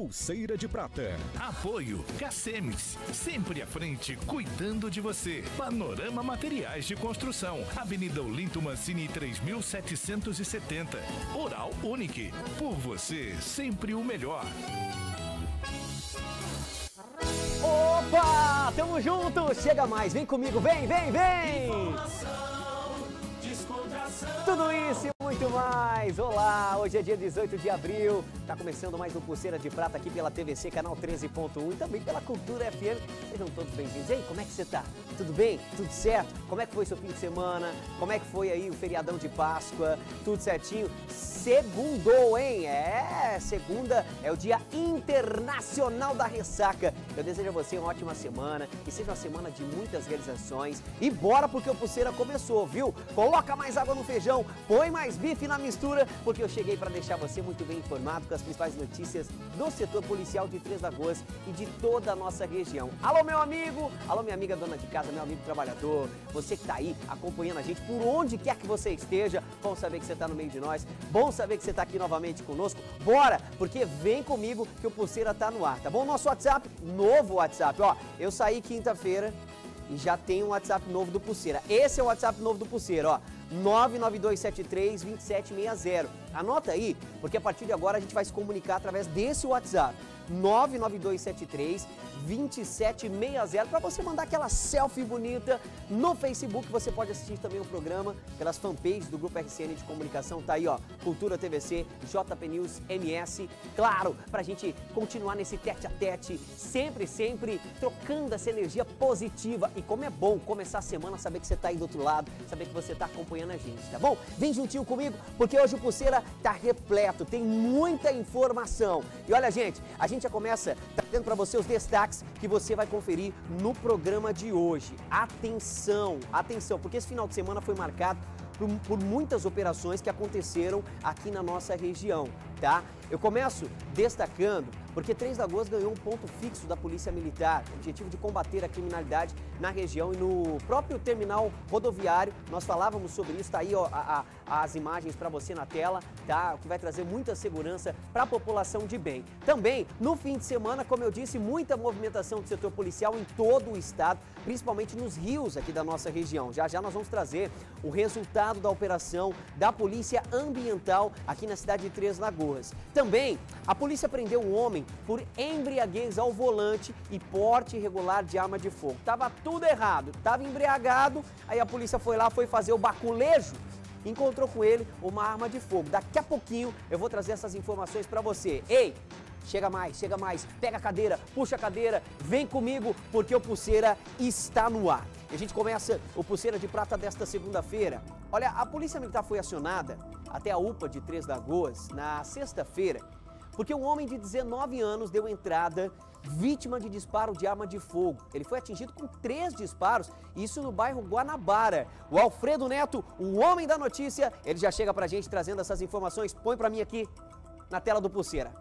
Pulseira de Prata. Apoio Cacemes, sempre à frente, cuidando de você. Panorama Materiais de Construção, Avenida Olinto Mancini 3770. Oral Unique, por você, sempre o melhor. Opa, tamo junto, chega mais, vem comigo, vem, vem, vem! Tudo isso muito mais. Olá, hoje é dia 18 de abril. Tá começando mais um Pulseira de Prata aqui pela TVC, canal 13.1 e também pela Cultura FM. Sejam todos bem-vindos. E aí, como é que você tá? Tudo bem? Tudo certo? Como é que foi seu fim de semana? Como é que foi aí o feriadão de Páscoa? Tudo certinho? Segundou, hein? É, segunda é o Dia Internacional da Ressaca. Eu desejo a você uma ótima semana, que seja uma semana de muitas realizações. E bora porque o Pulseira começou, viu? Coloca mais água no feijão, põe mais bife na mistura, porque eu cheguei para deixar você muito bem informado com as principais notícias do setor policial de Três Lagoas e de toda a nossa região. Alô, meu amigo! Alô, minha amiga dona de casa, meu amigo trabalhador, você que está aí acompanhando a gente por onde quer que você esteja, bom saber que você está no meio de nós, bom saber que você está aqui novamente conosco. Bora, porque vem comigo que o Pulseira está no ar, tá bom? Nosso WhatsApp, novo WhatsApp, ó, eu saí quinta-feira e já tem um WhatsApp novo do Pulseira. Esse é o WhatsApp novo do Pulseira, ó. 992732760. Anota aí, porque a partir de agora a gente vai se comunicar através desse WhatsApp. 99273 2760 para você mandar aquela selfie bonita no Facebook. Você pode assistir também o programa pelas fanpages do Grupo RCN de Comunicação. Tá aí, ó, Cultura TVC, JP News, MS. Claro, para a gente continuar nesse tete a tete, sempre, sempre trocando essa energia positiva. E como é bom começar a semana, saber que você tá aí do outro lado, saber que você tá acompanhando a gente, tá bom? Vem juntinho comigo, porque hoje o Pulseira tá repleto, tem muita informação. E olha, gente, a gente já começa trazendo para você os destaques que você vai conferir no programa de hoje. Atenção, atenção, porque esse final de semana foi marcado por, por muitas operações que aconteceram aqui na nossa região, tá? Eu começo destacando porque Três Lagoas ganhou um ponto fixo da Polícia Militar, objetivo de combater a criminalidade na região e no próprio terminal rodoviário. Nós falávamos sobre isso, tá aí ó, a, a, as imagens para você na tela, tá? O que vai trazer muita segurança para a população de bem. Também, no fim de semana, como eu disse, muita movimentação do setor policial em todo o estado, principalmente nos rios aqui da nossa região. Já já nós vamos trazer o resultado da operação da Polícia Ambiental aqui na cidade de Três Lagoas. Também, a polícia prendeu um homem por embriaguez ao volante e porte irregular de arma de fogo. Tava tudo errado, tava embriagado, aí a polícia foi lá, foi fazer o baculejo, encontrou com ele uma arma de fogo. Daqui a pouquinho eu vou trazer essas informações para você. Ei, Chega mais, chega mais, pega a cadeira, puxa a cadeira, vem comigo, porque o Pulseira está no ar. E a gente começa o Pulseira de Prata desta segunda-feira. Olha, a Polícia Militar foi acionada até a UPA de Três Lagoas na sexta-feira porque um homem de 19 anos deu entrada vítima de disparo de arma de fogo. Ele foi atingido com três disparos, isso no bairro Guanabara. O Alfredo Neto, o homem da notícia, ele já chega pra gente trazendo essas informações. Põe pra mim aqui na tela do Pulseira.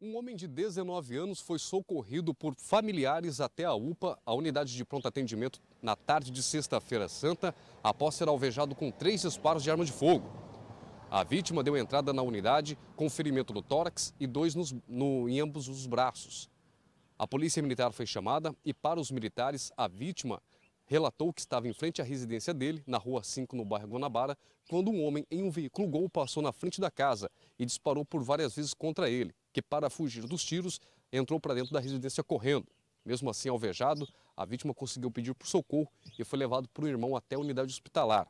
Um homem de 19 anos foi socorrido por familiares até a UPA, a unidade de pronto atendimento, na tarde de sexta-feira santa, após ser alvejado com três disparos de arma de fogo. A vítima deu entrada na unidade com ferimento no tórax e dois nos, no, em ambos os braços. A polícia militar foi chamada e, para os militares, a vítima relatou que estava em frente à residência dele, na rua 5, no bairro Guanabara, quando um homem em um veículo Gol passou na frente da casa e disparou por várias vezes contra ele, que, para fugir dos tiros, entrou para dentro da residência correndo. Mesmo assim, alvejado, a vítima conseguiu pedir por socorro e foi levado por um irmão até a unidade hospitalar.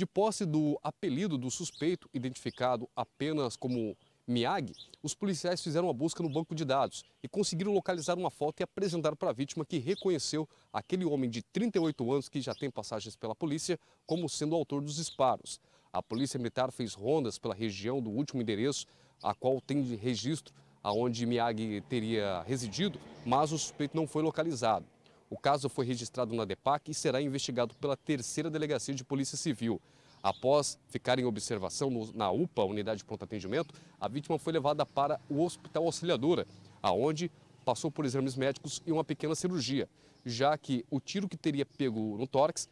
De posse do apelido do suspeito, identificado apenas como Miyagi, os policiais fizeram uma busca no banco de dados e conseguiram localizar uma foto e apresentar para a vítima que reconheceu aquele homem de 38 anos que já tem passagens pela polícia como sendo o autor dos disparos. A polícia militar fez rondas pela região do último endereço, a qual tem registro aonde Miyagi teria residido, mas o suspeito não foi localizado. O caso foi registrado na DEPAC e será investigado pela terceira delegacia de Polícia Civil. Após ficar em observação na UPA, Unidade de Pronto Atendimento, a vítima foi levada para o Hospital Auxiliadora, aonde passou por exames médicos e uma pequena cirurgia, já que o tiro que teria pego no tórax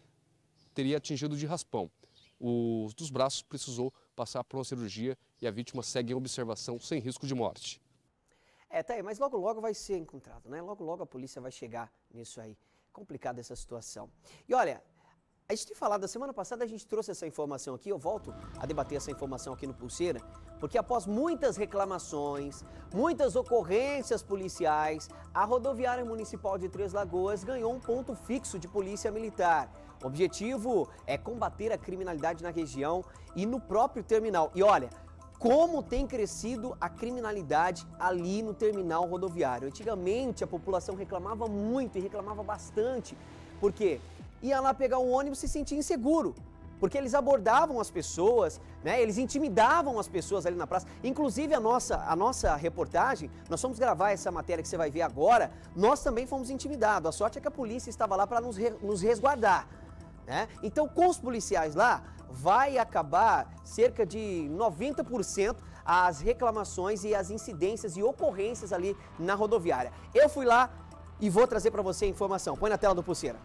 teria atingido de raspão. o, dos braços precisou passar por uma cirurgia e a vítima segue em observação sem risco de morte. É, tá aí, mas logo logo vai ser encontrado, né? Logo logo a polícia vai chegar nisso aí. Complicada essa situação. E olha, a gente tem falado, da semana passada a gente trouxe essa informação aqui, eu volto a debater essa informação aqui no Pulseira, porque após muitas reclamações, muitas ocorrências policiais, a rodoviária municipal de Três Lagoas ganhou um ponto fixo de polícia militar. O objetivo é combater a criminalidade na região e no próprio terminal. E olha, como tem crescido a criminalidade ali no terminal rodoviário. Antigamente a população reclamava muito e reclamava bastante, porque ia lá pegar um ônibus e se sentia inseguro. Porque eles abordavam as pessoas, né? eles intimidavam as pessoas ali na praça. Inclusive a nossa, a nossa reportagem, nós fomos gravar essa matéria que você vai ver agora, nós também fomos intimidados. A sorte é que a polícia estava lá para nos, re, nos resguardar. Né? Então, com os policiais lá, vai acabar cerca de 90% as reclamações e as incidências e ocorrências ali na rodoviária. Eu fui lá e vou trazer para você a informação. Põe na tela do Pulseira.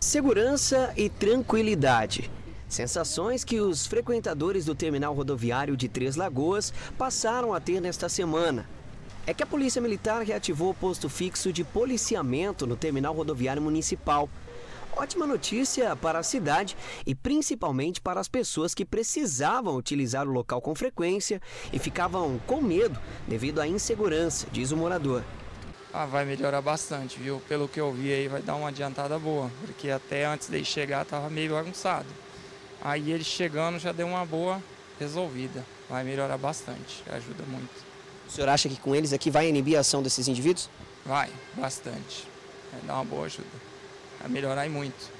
Segurança e tranquilidade. Sensações que os frequentadores do terminal rodoviário de Três Lagoas passaram a ter nesta semana. É que a Polícia Militar reativou o posto fixo de policiamento no terminal rodoviário municipal. Ótima notícia para a cidade e principalmente para as pessoas que precisavam utilizar o local com frequência e ficavam com medo devido à insegurança, diz o morador. Ah, vai melhorar bastante, viu? Pelo que eu vi aí, vai dar uma adiantada boa, porque até antes de chegar tava meio bagunçado. Aí ele chegando já deu uma boa resolvida. Vai melhorar bastante, ajuda muito. O senhor acha que com eles aqui vai inibir a ação desses indivíduos? Vai, bastante. Vai dar uma boa ajuda. Vai melhorar e muito.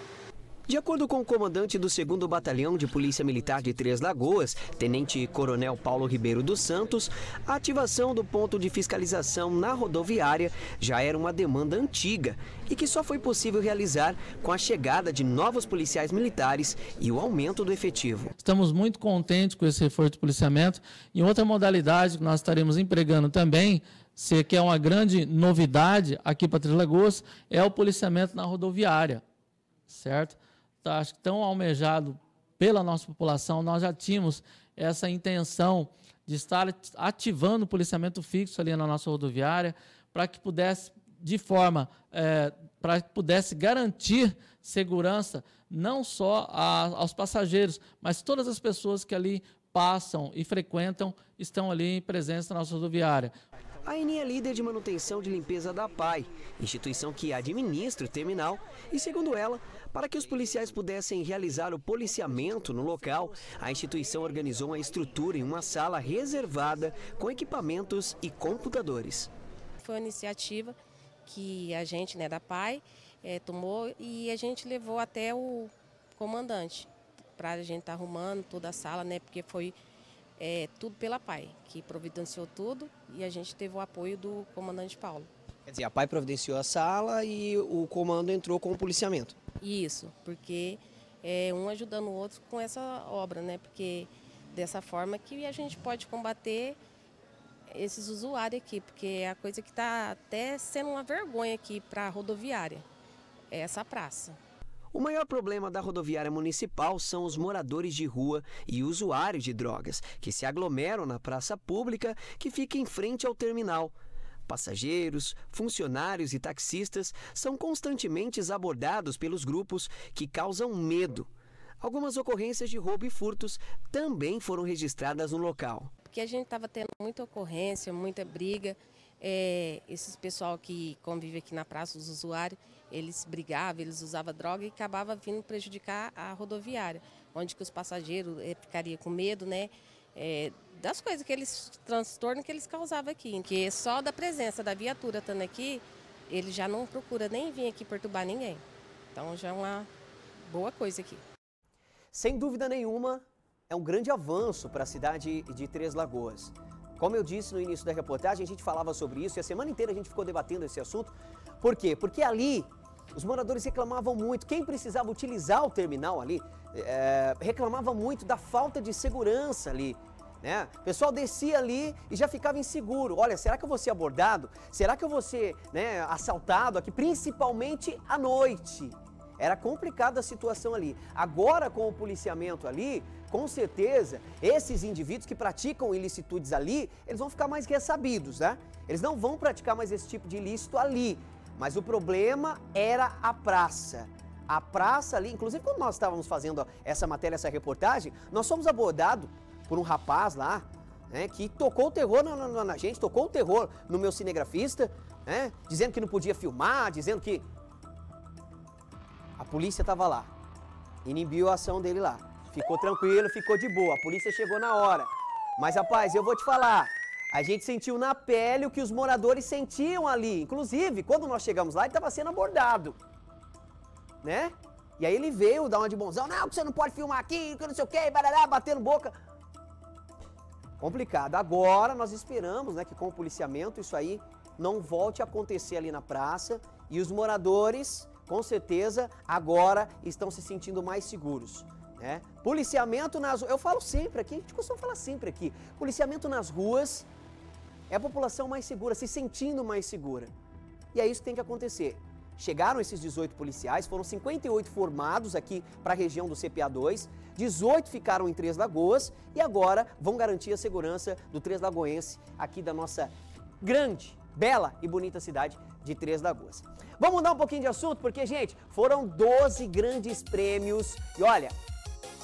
De acordo com o comandante do 2 Batalhão de Polícia Militar de Três Lagoas, Tenente Coronel Paulo Ribeiro dos Santos, a ativação do ponto de fiscalização na rodoviária já era uma demanda antiga e que só foi possível realizar com a chegada de novos policiais militares e o aumento do efetivo. Estamos muito contentes com esse reforço de policiamento e outra modalidade que nós estaremos empregando também se que é uma grande novidade aqui para Três Lagoas, é o policiamento na rodoviária, certo? Tá, acho que tão almejado pela nossa população, nós já tínhamos essa intenção de estar ativando o policiamento fixo ali na nossa rodoviária para que pudesse, de forma, é, para que pudesse garantir segurança não só a, aos passageiros, mas todas as pessoas que ali passam e frequentam estão ali em presença na nossa rodoviária. A Eni é líder de manutenção de limpeza da PAI, instituição que administra o terminal, e segundo ela, para que os policiais pudessem realizar o policiamento no local, a instituição organizou uma estrutura em uma sala reservada com equipamentos e computadores. Foi uma iniciativa que a gente, né, da PAI, é, tomou e a gente levou até o comandante para a gente estar tá arrumando toda a sala, né, porque foi é, tudo pela PAI, que providenciou tudo e a gente teve o apoio do comandante Paulo. Quer dizer, a PAI providenciou a sala e o comando entrou com o policiamento. Isso, porque é um ajudando o outro com essa obra, né? Porque dessa forma que a gente pode combater esses usuários aqui, porque é a coisa que está até sendo uma vergonha aqui para a rodoviária, é essa praça. O maior problema da rodoviária municipal são os moradores de rua e usuários de drogas, que se aglomeram na praça pública que fica em frente ao terminal. Passageiros, funcionários e taxistas são constantemente abordados pelos grupos que causam medo. Algumas ocorrências de roubo e furtos também foram registradas no local. Porque a gente estava tendo muita ocorrência, muita briga. É, esses pessoal que convive aqui na praça, os usuários, eles brigavam, eles usavam droga e acabava vindo prejudicar a rodoviária, onde que os passageiros é, ficariam com medo, né? É, das coisas que eles, transtorno que eles causavam aqui. Que só da presença da viatura estando aqui, ele já não procura nem vir aqui perturbar ninguém. Então já é uma boa coisa aqui. Sem dúvida nenhuma, é um grande avanço para a cidade de Três Lagoas. Como eu disse no início da reportagem, a gente falava sobre isso e a semana inteira a gente ficou debatendo esse assunto. Por quê? Porque ali os moradores reclamavam muito. Quem precisava utilizar o terminal ali é, reclamava muito da falta de segurança ali. Né? O pessoal descia ali e já ficava inseguro. Olha, será que eu vou ser abordado? Será que eu vou ser né, assaltado aqui, principalmente à noite? Era complicada a situação ali. Agora, com o policiamento ali, com certeza, esses indivíduos que praticam ilicitudes ali, eles vão ficar mais ressabidos, né? Eles não vão praticar mais esse tipo de ilícito ali. Mas o problema era a praça. A praça ali, inclusive quando nós estávamos fazendo essa matéria, essa reportagem, nós fomos abordados por um rapaz lá, né, que tocou o terror na, na, na, gente, tocou o terror no meu cinegrafista, né, dizendo que não podia filmar, dizendo que a polícia estava lá, inibiu a ação dele lá. Ficou tranquilo, ficou de boa. A polícia chegou na hora. Mas, rapaz, eu vou te falar. A gente sentiu na pele o que os moradores sentiam ali. Inclusive, quando nós chegamos lá, ele estava sendo abordado. Né? E aí ele veio dar uma de bonzão. Não, que você não pode filmar aqui, que não sei o quê, barará, batendo boca. Complicado. Agora nós esperamos né, que com o policiamento isso aí não volte a acontecer ali na praça. E os moradores com certeza agora estão se sentindo mais seguros. Né? Policiamento nas eu falo sempre aqui, a gente costuma falar sempre aqui, policiamento nas ruas é a população mais segura, se sentindo mais segura. E é isso que tem que acontecer. Chegaram esses 18 policiais, foram 58 formados aqui para a região do CPA2, 18 ficaram em Três Lagoas e agora vão garantir a segurança do Três Lagoense aqui da nossa grande, bela e bonita cidade de Três Lagoas. Vamos mudar um pouquinho de assunto, porque, gente, foram 12 grandes prêmios. E olha,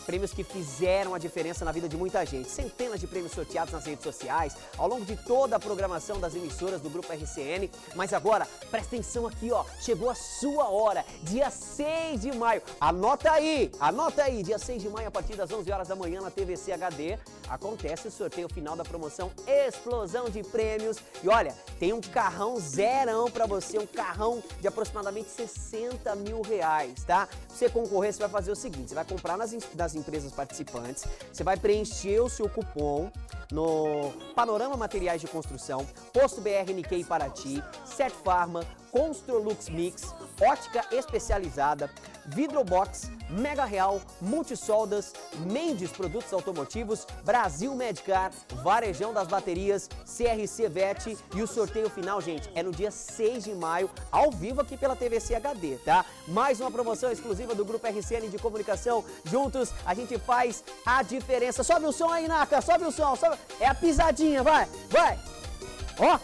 prêmios que fizeram a diferença na vida de muita gente. Centenas de prêmios sorteados nas redes sociais, ao longo de toda a programação das emissoras do Grupo RCN. Mas agora, presta atenção aqui, ó. Chegou a sua hora, dia 6 de maio. Anota aí, anota aí, dia 6 de maio, a partir das 11 horas da manhã na TVC HD, acontece o sorteio final da promoção Explosão de Prêmios. E olha, tem um carrão zerão para você, um carrão de aproximadamente 60 mil reais, tá? Pra você concorrer, você vai fazer o seguinte, você vai comprar nas, nas empresas participantes. Você vai preencher o seu cupom no Panorama Materiais de Construção, Posto BR Nikkei Paraty, Set Pharma, Construlux Mix, Ótica Especializada, Vidrobox, Mega Real, Multisoldas, Mendes Produtos Automotivos, Brasil Medcar, Varejão das Baterias, CRC VET e o sorteio final, gente, é no dia 6 de maio, ao vivo aqui pela TVC HD, tá? Mais uma promoção exclusiva do Grupo RCN de Comunicação. Juntos a gente faz a diferença. Sobe o som aí, Naka, sobe o som, sobe... É a pisadinha, vai, vai! Ó!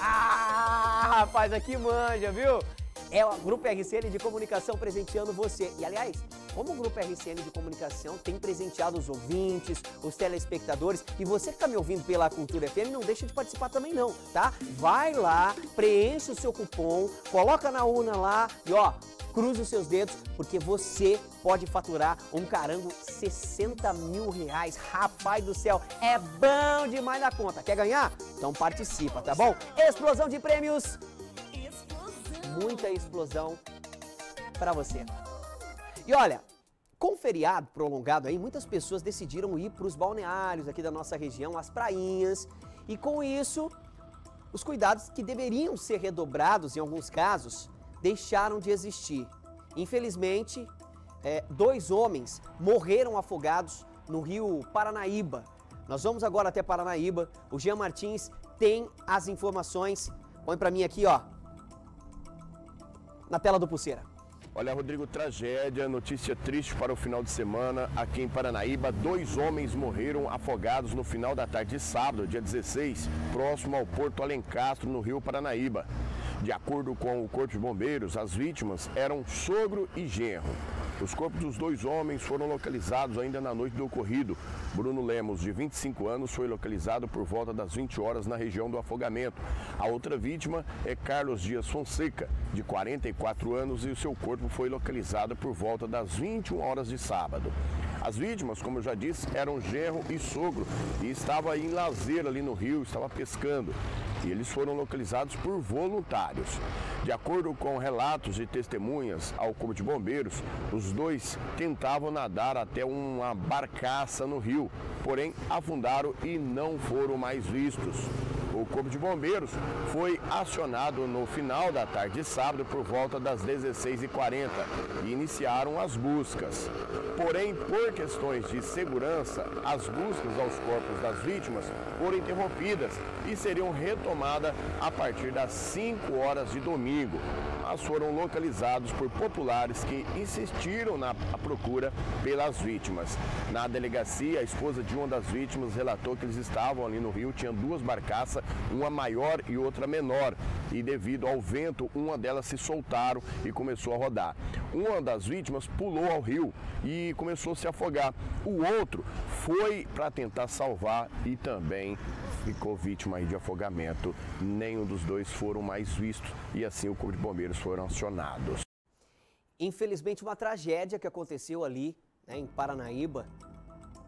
Ah, rapaz, aqui manja, viu? É o Grupo RCN de Comunicação presenteando você. E aliás, como o Grupo RCN de Comunicação tem presenteado os ouvintes, os telespectadores, e você que está me ouvindo pela Cultura FM, não deixa de participar também não, tá? Vai lá, preenche o seu cupom, coloca na urna lá e ó, cruza os seus dedos, porque você pode faturar um carango 60 mil reais. Rapaz do céu, é bom demais na conta. Quer ganhar? Então participa, tá bom? Explosão de prêmios muita explosão para você. E olha, com o feriado prolongado aí, muitas pessoas decidiram ir para os balneários aqui da nossa região, as prainhas, e com isso, os cuidados que deveriam ser redobrados em alguns casos deixaram de existir. Infelizmente, é, dois homens morreram afogados no rio Paranaíba. Nós vamos agora até Paranaíba. O Jean Martins tem as informações. Põe para mim aqui, ó na tela do Pulseira. Olha, Rodrigo, tragédia, notícia triste para o final de semana. Aqui em Paranaíba, dois homens morreram afogados no final da tarde de sábado, dia 16, próximo ao Porto Alencastro, no Rio Paranaíba. De acordo com o Corpo de Bombeiros, as vítimas eram sogro e genro. Os corpos dos dois homens foram localizados ainda na noite do ocorrido. Bruno Lemos, de 25 anos, foi localizado por volta das 20 horas na região do afogamento. A outra vítima é Carlos Dias Fonseca, de 44 anos, e o seu corpo foi localizado por volta das 21 horas de sábado. As vítimas, como eu já disse, eram genro e sogro e estava em lazer ali no rio, estava pescando. E eles foram localizados por voluntários. De acordo com relatos de testemunhas ao Corpo de Bombeiros, os dois tentavam nadar até uma barcaça no rio, porém afundaram e não foram mais vistos. O Corpo de Bombeiros foi acionado no final da tarde de sábado por volta das 16h40 e iniciaram as buscas. Porém, por questões de segurança, as buscas aos corpos das vítimas foram interrompidas e seriam retomadas a partir das 5 horas de domingo. mas foram localizados por populares que insistiram na procura pelas vítimas. Na delegacia, a esposa de uma das vítimas relatou que eles estavam ali no rio, tinha duas barcaças, uma maior e outra menor, e devido ao vento, uma delas se soltaram e começou a rodar. Uma das vítimas pulou ao rio e começou a se afogar. O outro foi para tentar salvar e também ficou vítima de afogamento. Nenhum dos dois foram mais vistos e assim o Corpo de Bombeiros foram acionados. Infelizmente, uma tragédia que aconteceu ali né, em Paranaíba.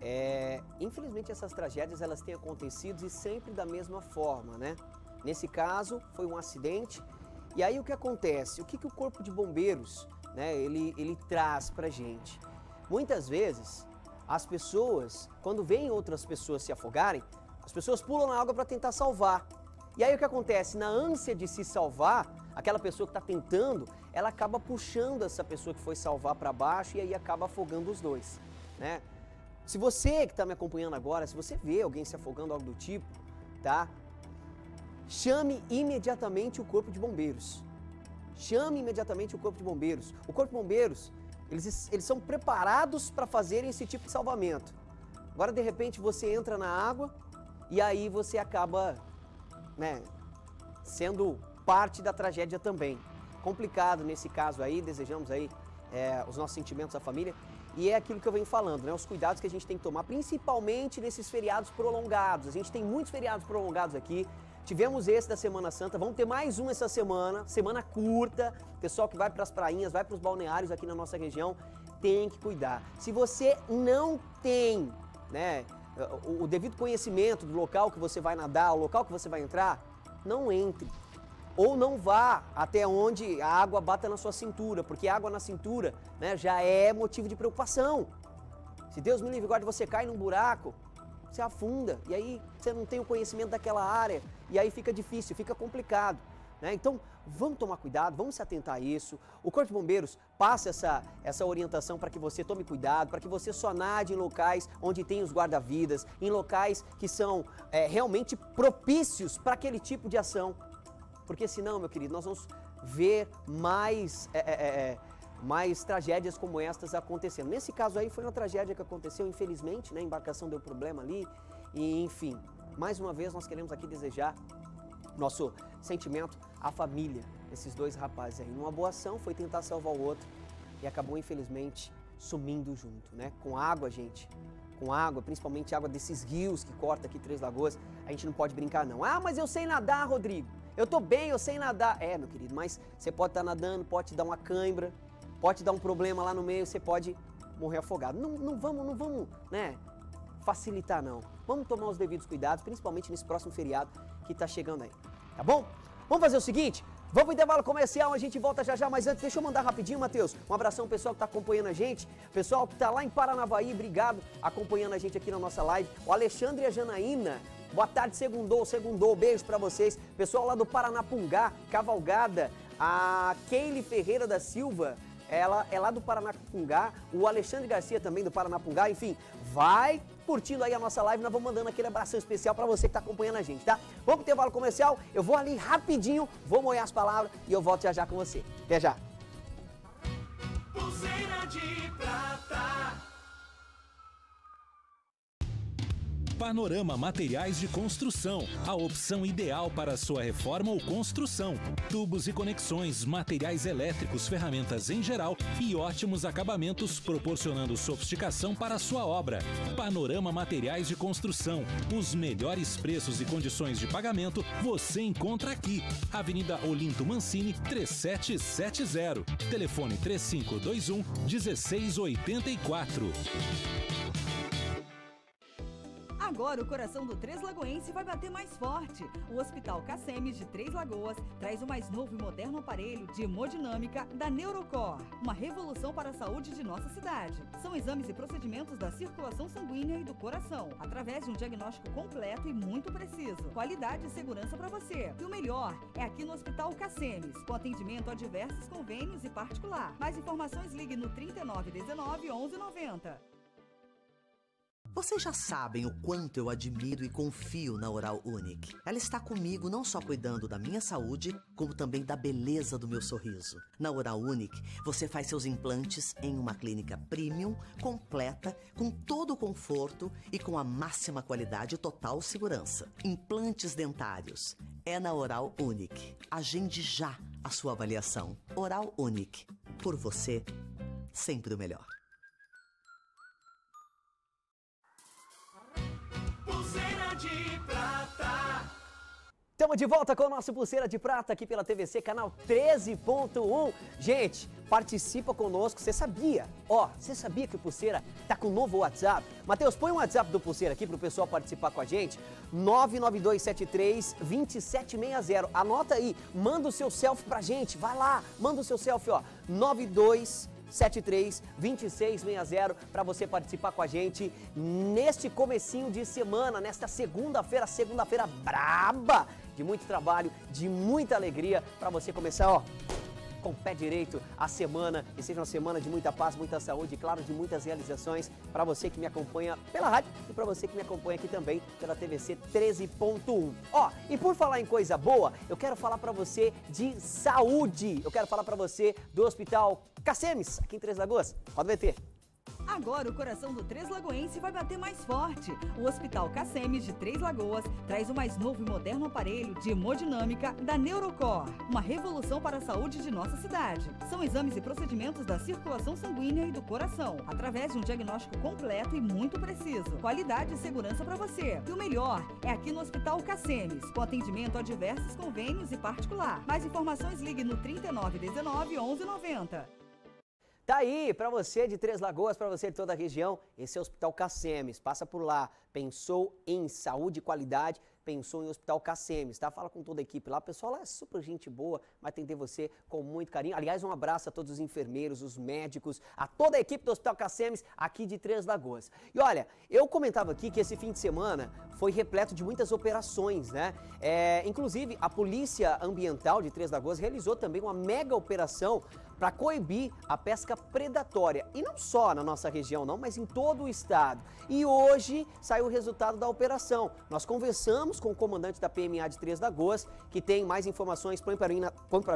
É, infelizmente, essas tragédias elas têm acontecido e sempre da mesma forma, né? Nesse caso, foi um acidente. E aí o que acontece? O que, que o Corpo de Bombeiros né, ele, ele traz para gente? Muitas vezes, as pessoas, quando veem outras pessoas se afogarem, as pessoas pulam na água para tentar salvar. E aí o que acontece? Na ânsia de se salvar, aquela pessoa que está tentando, ela acaba puxando essa pessoa que foi salvar para baixo e aí acaba afogando os dois, né? Se você que está me acompanhando agora, se você vê alguém se afogando algo do tipo, tá? Chame imediatamente o corpo de bombeiros. Chame imediatamente o corpo de bombeiros. O corpo de bombeiros, eles, eles são preparados para fazerem esse tipo de salvamento. Agora, de repente, você entra na água e aí você acaba né, sendo parte da tragédia também. Complicado nesse caso aí, desejamos aí é, os nossos sentimentos à família. E é aquilo que eu venho falando, né? Os cuidados que a gente tem que tomar, principalmente nesses feriados prolongados. A gente tem muitos feriados prolongados aqui. Tivemos esse da Semana Santa, vamos ter mais um essa semana, semana curta. Pessoal que vai para as prainhas, vai para os balneários aqui na nossa região, tem que cuidar. Se você não tem, né, o, devido conhecimento do local que você vai nadar, o local que você vai entrar, não entre. Ou não vá até onde a água bata na sua cintura, porque água na cintura né, já é motivo de preocupação. Se Deus me livre, guarde você cai num buraco, você afunda, e aí você não tem o conhecimento daquela área, e aí fica difícil, fica complicado. Né? Então, vamos tomar cuidado, vamos se atentar a isso. O Corpo de Bombeiros passa essa, essa orientação para que você tome cuidado, para que você só nade em locais onde tem os guarda-vidas, em locais que são é, realmente propícios para aquele tipo de ação. Porque senão, meu querido, nós vamos ver mais, é, é, é, mais tragédias como estas acontecendo. Nesse caso aí foi uma tragédia que aconteceu, infelizmente, né? a embarcação deu problema ali, e enfim. Mais uma vez nós queremos aqui desejar nosso sentimento à família desses dois rapazes aí. Numa boa ação, foi tentar salvar o outro e acabou, infelizmente, sumindo junto, né? Com água, gente. Com água, principalmente água desses rios que corta aqui Três Lagoas, a gente não pode brincar, não. Ah, mas eu sei nadar, Rodrigo. Eu tô bem, eu sei nadar. É, meu querido, mas você pode estar tá nadando, pode te dar uma cãibra, pode te dar um problema lá no meio, você pode morrer afogado. Não, não vamos, não vamos, né? Facilitar, não. Vamos tomar os devidos cuidados, principalmente nesse próximo feriado que está chegando aí. Tá bom? Vamos fazer o seguinte? Vamos pro intervalo comercial, a gente volta já já, mas antes deixa eu mandar rapidinho, Matheus. Um abração pessoal que está acompanhando a gente, pessoal que está lá em Paranavaí, obrigado acompanhando a gente aqui na nossa live. O Alexandre e a Janaína, boa tarde, segundou, segundou, beijo para vocês. Pessoal lá do Paranapungá, Cavalgada, a Keile Ferreira da Silva, ela é lá do Paranapungá, o Alexandre Garcia também do Paranapungá, enfim, vai curtindo aí a nossa live, nós vamos mandando aquele abração especial para você que está acompanhando a gente, tá? Vamos pro intervalo comercial, eu vou ali rapidinho, vou molhar as palavras e eu volto já já com você. Até já! Pulseira de prata. Panorama Materiais de Construção, a opção ideal para sua reforma ou construção. Tubos e conexões, materiais elétricos, ferramentas em geral e ótimos acabamentos, proporcionando sofisticação para sua obra. Panorama Materiais de Construção, os melhores preços e condições de pagamento você encontra aqui. Avenida Olinto Mancini, 3770. Telefone 3521 1684. Agora o coração do Três Lagoense vai bater mais forte. O Hospital Cacemes de Três Lagoas traz o mais novo e moderno aparelho de hemodinâmica da Neurocor, uma revolução para a saúde de nossa cidade. São exames e procedimentos da circulação sanguínea e do coração, através de um diagnóstico completo e muito preciso. Qualidade e segurança para você. E o melhor é aqui no Hospital Cacemes, com atendimento a diversos convênios e particular. Mais informações ligue no 3919 1190. Vocês já sabem o quanto eu admiro e confio na Oral Unique. Ela está comigo não só cuidando da minha saúde, como também da beleza do meu sorriso. Na Oral Unique, você faz seus implantes em uma clínica premium, completa, com todo o conforto e com a máxima qualidade e total segurança. Implantes dentários. É na Oral Unique. Agende já a sua avaliação. Oral Unique. Por você, sempre o melhor. Pulseira de prata. Estamos de volta com o nosso Pulseira de Prata aqui pela TVC, canal 13.1. Gente, participa conosco. Você sabia? Ó, você sabia que o Pulseira tá com um novo WhatsApp? Matheus, põe o WhatsApp do Pulseira aqui pro pessoal participar com a gente. 992732760. Anota aí, manda o seu selfie pra gente. Vai lá, manda o seu selfie, ó. 92 73 2660 para você participar com a gente neste comecinho de semana, nesta segunda-feira, segunda-feira braba, de muito trabalho, de muita alegria para você começar, ó, com o pé direito a semana e seja uma semana de muita paz, muita saúde e, claro, de muitas realizações para você que me acompanha pela rádio e para você que me acompanha aqui também pela TVC 13.1. Ó, e por falar em coisa boa, eu quero falar para você de saúde. Eu quero falar para você do Hospital Cacemes, aqui em Três Lagoas. Pode VT. Agora o coração do Três Lagoense vai bater mais forte. O Hospital Cacemes de Três Lagoas traz o mais novo e moderno aparelho de hemodinâmica da Neurocor, uma revolução para a saúde de nossa cidade. São exames e procedimentos da circulação sanguínea e do coração, através de um diagnóstico completo e muito preciso. Qualidade e segurança para você. E o melhor é aqui no Hospital Cacemes, com atendimento a diversos convênios e particular. Mais informações ligue no 3919 1190. Tá aí para você de Três Lagoas, para você de toda a região, esse é o Hospital Cacemes. Passa por lá. Pensou em saúde e qualidade, pensou em Hospital Cacemes, tá? Fala com toda a equipe lá. O pessoal lá é super gente boa, vai atender você com muito carinho. Aliás, um abraço a todos os enfermeiros, os médicos, a toda a equipe do Hospital Cacemes aqui de Três Lagoas. E olha, eu comentava aqui que esse fim de semana foi repleto de muitas operações, né? É, inclusive, a Polícia Ambiental de Três Lagoas realizou também uma mega operação para coibir a pesca predatória. E não só na nossa região, não, mas em todo o estado. E hoje saiu o resultado da operação. Nós conversamos com o comandante da PMA de Três Lagoas, que tem mais informações. Põe para mim,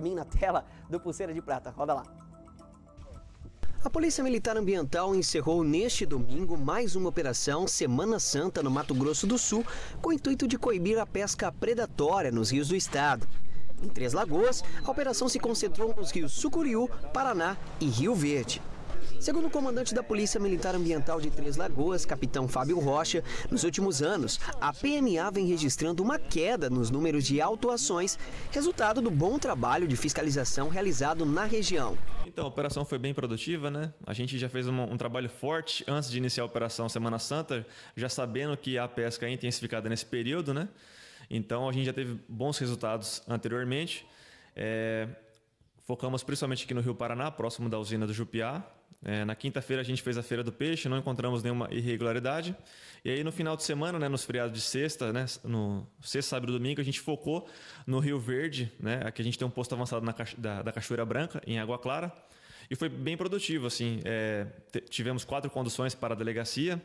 mim na tela do Pulseira de Prata. Roda lá. A Polícia Militar Ambiental encerrou neste domingo mais uma operação Semana Santa no Mato Grosso do Sul, com o intuito de coibir a pesca predatória nos rios do estado. Em Três Lagoas, a operação se concentrou nos rios Sucuriú, Paraná e Rio Verde. Segundo o comandante da Polícia Militar Ambiental de Três Lagoas, capitão Fábio Rocha, nos últimos anos, a PMA vem registrando uma queda nos números de autuações, resultado do bom trabalho de fiscalização realizado na região. Então, a operação foi bem produtiva, né? A gente já fez um, um trabalho forte antes de iniciar a operação Semana Santa, já sabendo que a pesca é intensificada nesse período, né? Então, a gente já teve bons resultados anteriormente. É, focamos principalmente aqui no Rio Paraná, próximo da usina do Jupiá, é, na quinta-feira a gente fez a feira do peixe, não encontramos nenhuma irregularidade. E aí no final de semana, né, nos feriados de sexta, né, no sexta, sábado e domingo, a gente focou no Rio Verde, né, aqui a gente tem um posto avançado na, da, da Cachoeira Branca, em Água Clara. E foi bem produtivo, assim. É, tivemos quatro conduções para a delegacia,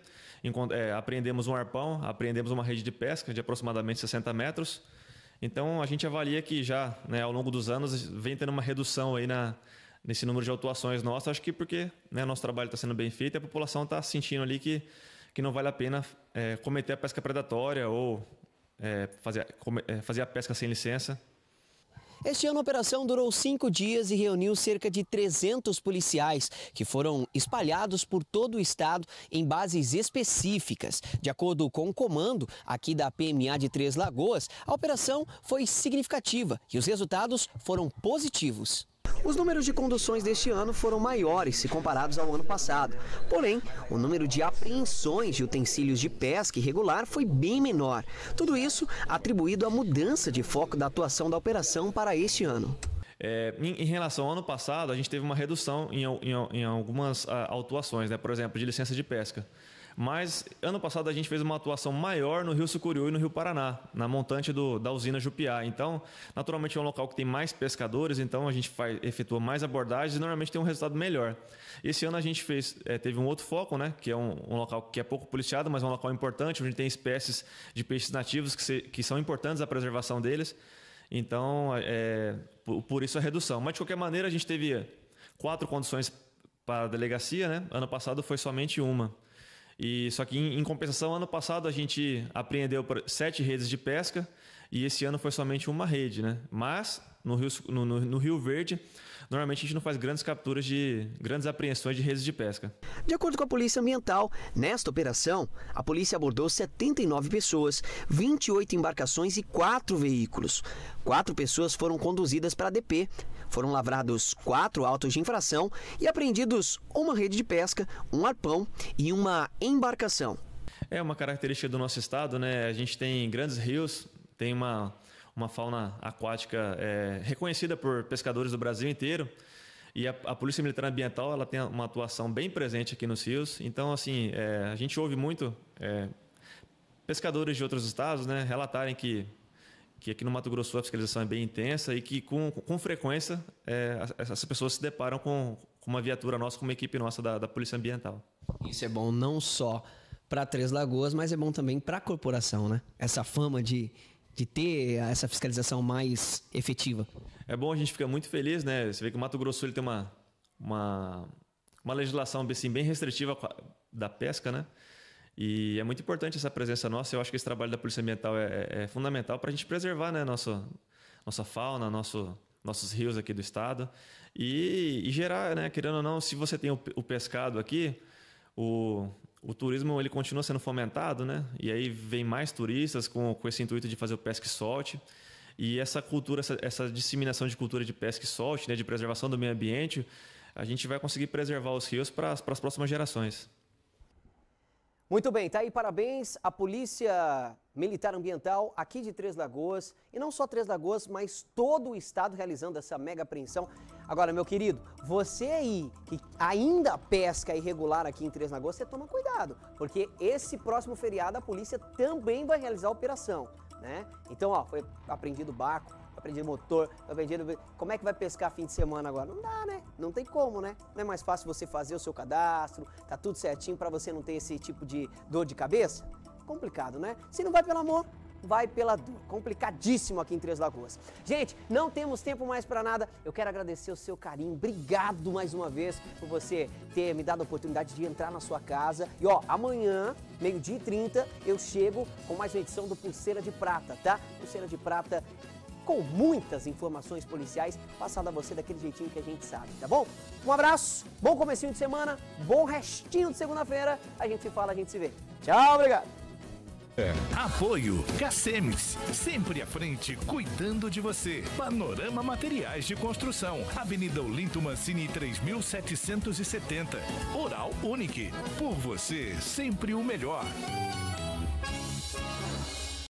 é, apreendemos um arpão, apreendemos uma rede de pesca de aproximadamente 60 metros. Então a gente avalia que já, né, ao longo dos anos, vem tendo uma redução aí na, nesse número de autuações nossas, acho que porque né, nosso trabalho está sendo bem feito e a população está sentindo ali que, que não vale a pena é, cometer a pesca predatória ou é, fazer, é, fazer a pesca sem licença. Este ano a operação durou cinco dias e reuniu cerca de 300 policiais, que foram espalhados por todo o estado em bases específicas. De acordo com o comando aqui da PMA de Três Lagoas, a operação foi significativa e os resultados foram positivos. Os números de conduções deste ano foram maiores se comparados ao ano passado. Porém, o número de apreensões de utensílios de pesca irregular foi bem menor. Tudo isso atribuído à mudança de foco da atuação da operação para este ano. É, em, em, relação ao ano passado, a gente teve uma redução em, em, em algumas a, ah, autuações, né? por exemplo, de licença de pesca. Mas ano passado a gente fez uma atuação maior no Rio Sucuriú e no Rio Paraná, na montante do, da usina Jupiá. Então, naturalmente é um local que tem mais pescadores, então a gente faz, efetua mais abordagens e normalmente tem um resultado melhor. Esse ano a gente fez, é, teve um outro foco, né, que é um, um, local que é pouco policiado, mas é um local importante, onde tem espécies de peixes nativos que, se, que são importantes à preservação deles. Então, é, por, por isso a redução. Mas de qualquer maneira, a gente teve quatro condições para a delegacia, né? Ano passado foi somente uma. E só que em, em compensação, ano passado a gente apreendeu sete redes de pesca e esse ano foi somente uma rede, né? Mas no Rio, no, no, no Rio Verde normalmente a gente não faz grandes capturas de grandes apreensões de redes de pesca. De acordo com a Polícia Ambiental, nesta operação, a polícia abordou 79 pessoas, 28 embarcações e 4 veículos. Quatro pessoas foram conduzidas para a DP. Foram lavrados quatro autos de infração e apreendidos uma rede de pesca, um arpão e uma embarcação. É uma característica do nosso estado, né? A gente tem grandes rios, tem uma uma fauna aquática é, reconhecida por pescadores do Brasil inteiro. E a, a, Polícia Militar Ambiental ela tem uma atuação bem presente aqui nos rios. Então, assim, é, a gente ouve muito é, pescadores de outros estados né, relatarem que, que aqui no Mato Grosso a fiscalização é bem intensa e que, com, com frequência, é, essas pessoas se deparam com, com, uma viatura nossa, com uma equipe nossa da, da Polícia Ambiental. Isso é bom não só para Três Lagoas, mas é bom também para a corporação, né? Essa fama de de ter essa fiscalização mais efetiva? É bom, a gente fica muito feliz, né? Você vê que o Mato Grosso ele tem uma, uma, uma legislação assim, bem restritiva da pesca, né? E é muito importante essa presença nossa. Eu acho que esse trabalho da Polícia Ambiental é, é, é fundamental para a gente preservar né, nosso, nossa fauna, nosso, nossos rios aqui do estado e, e, gerar, né, querendo ou não, se você tem o, o pescado aqui, o, o turismo ele continua sendo fomentado, né? E aí vem mais turistas com, com esse intuito de fazer o pesca e solte. E essa cultura, essa, essa disseminação de cultura de pesca e solte, né, de preservação do meio ambiente, a gente vai conseguir preservar os rios para as próximas gerações. Muito bem, tá aí parabéns à Polícia Militar Ambiental aqui de Três Lagoas, e não só Três Lagoas, mas todo o estado realizando essa mega apreensão. Agora, meu querido, você aí que ainda pesca irregular aqui em Três Lagoas, você toma cuidado, porque esse próximo feriado a polícia também vai realizar a operação, né? Então, ó, foi apreendido barco, aprendi motor, aprendi. Como é que vai pescar fim de semana agora? Não dá, né? Não tem como, né? Não é mais fácil você fazer o seu cadastro, tá tudo certinho para você não ter esse tipo de dor de cabeça? Complicado, né? Se não vai pelo amor, vai pela dor. Complicadíssimo aqui em Três Lagoas. Gente, não temos tempo mais para nada. Eu quero agradecer o seu carinho. Obrigado mais uma vez por você ter me dado a oportunidade de entrar na sua casa. E ó, amanhã, meio-dia e 30, eu chego com mais uma edição do Pulseira de Prata, tá? Pulseira de Prata com muitas informações policiais passado a você daquele jeitinho que a gente sabe, tá bom? Um abraço, bom comecinho de semana, bom restinho de segunda-feira. A gente se fala, a gente se vê. Tchau, obrigado. É. Apoio Cacemes, sempre à frente, cuidando de você. Panorama Materiais de Construção, Avenida Olinto Mancini 3770. Oral Unique, por você sempre o melhor.